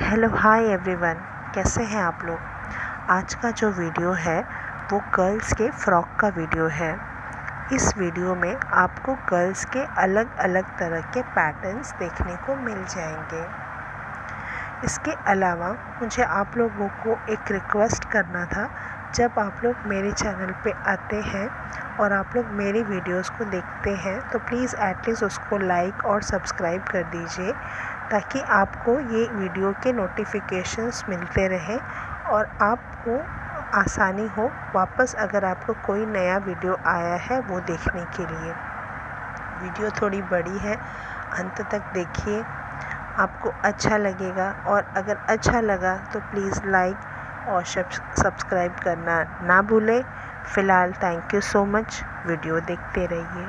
Hello hi everyone कैसे हैं आप लोग? आज का जो वीडियो है, वो गर्ल्स के फ्रॉक का वीडियो है। इस वीडियो में आपको गर्ल्स के अलग अलग तरह के पैटर्न्स देखने को मिल जाएँगे। इसके अलावा, मुझे आप लोगों को एक रिक्वेस्ट करना था, जब आप लोग मेरे चैनल पे आते हैं और आप लोग मेरी वीडियोस को देखते हैं तो प्लीज़ एटलीस्ट उसको लाइक और सब्सक्राइब कर दीजिए। ताकि आपको ये वीडियो के नोटिफिकेशंस मिलते रहें और आपको आसानी हो वापस अगर आपको कोई नया वीडियो आया है वो देखने के लिए। वीडियो थोड़ी बड़ी है, अंत तक देखिए, आपको अच्छा लगेगा और अगर अच्छा लगा तो प्लीज़ लाइक और सब्सक्राइब करना ना भूलें। फ़िलहाल thank you so much video देखते रहिए।